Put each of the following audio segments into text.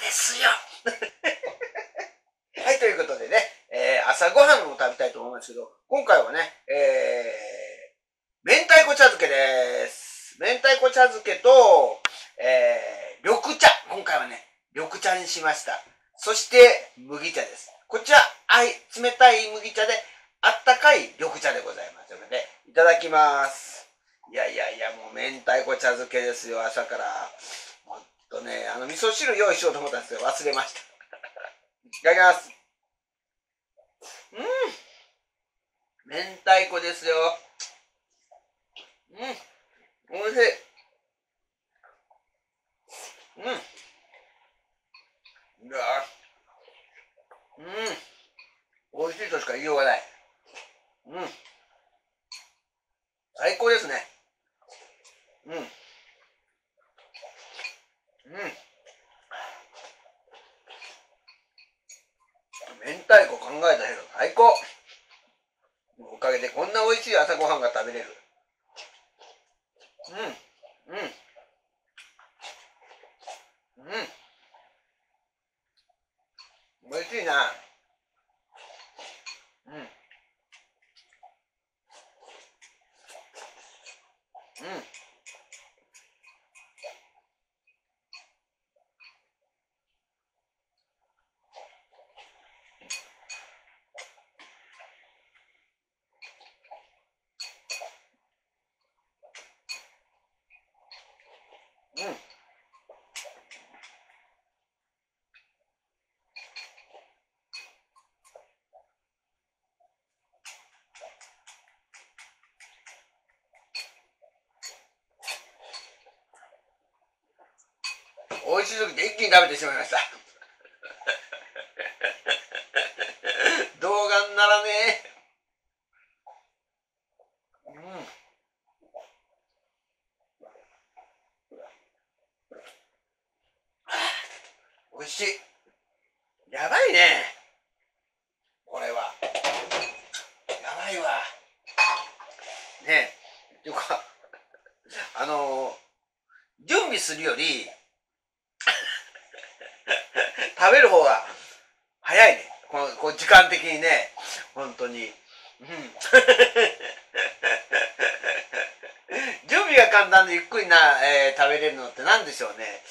ですよ はい、ということでね、えー、朝ごはんを食べたいと思いますけど、今回はね、えー、明太子茶漬けです。明太子茶漬けと、えー、緑茶。今回はね、緑茶にしました。そして、麦茶です。こちら、あい、冷たい麦茶で、あったかい緑茶でございますので、いただきます。いやいやいや、もう明太子茶漬けですよ、朝から。とね、あの、味噌汁用意しようと思ったんですけど、忘れました。いただきます。うん。明太子ですよ。うん。おいしい。うん。いやうん。美味しいとしか言いようがない。うん。最高ですね。うん。うん。明太子考えたけど最高おかげでこんな美味しい朝ごはんが食べれる。うん。うん。うん。美味しいな。うん。うん。美味しすぎて一気に食べてしまいました。動画にならねえ。うん。美味しい。やばいね。これは。やばいわ。ねえ。っていうか、あの準備するより、食べる方が早いね。このこう時間的にね。本当に。うん。準備が簡単でゆっくりな、えー食べれるのって何でしょうね。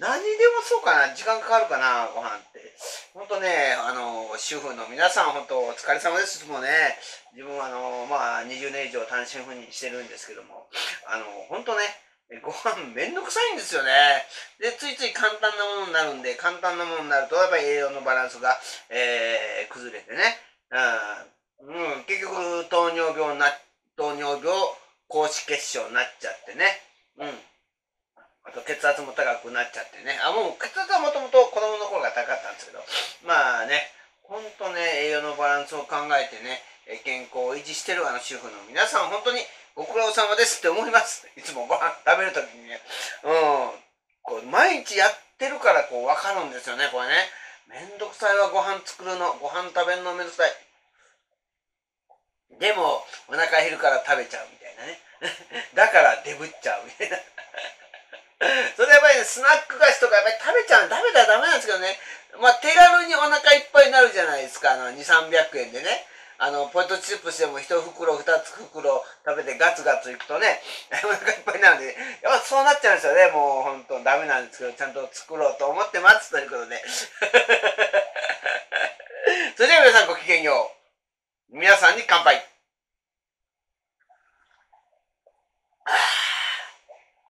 何でもそうかな時間かかるかなご飯って本当ねあの主婦の皆さん本当お疲れ様ですいつもね自分はあのまあ20年以上単身赴任してるんですけどもあの本当ねご飯めんどくさいんですよね。でついつい簡単なものになるんで簡単なものになるとやっぱり栄養のバランスが、えー崩れてね。うん、うん、結局糖尿病な糖尿病高脂血症になっちゃってね。うん。あと血圧も高くなっちゃってね。あ、もう血圧はもともと子供の頃が高かったんですけど、まあね、ほんとね、栄養のバランスを考えてね、健康を維持してるあの主婦の皆さん、本当にご苦労様ですって思います。いつもご飯食べるときにね。うん。こう毎日やってるからこう分かるんですよね、これね。めんどくさいわ、ご飯作るの。ご飯食べるのめんどくさい。でも、お腹減るから食べちゃうみたいなね。だからデブっちゃうみたいな。それやっぱりね、スナック菓子とかやっぱり食べちゃう食べたらダメなんですけどね。まあ手軽にお腹いっぱいになるじゃないですか。あの、2、300円でね。あの、ポテトチップスでも1袋、2つ袋食べてガツガツいくとね、お腹いっぱいになるんで、やっぱそうなっちゃうんですよね。もう本当ダメなんですけど、ちゃんと作ろうと思ってます。ということで。それでは皆さんごきげんよう。皆さんに乾杯。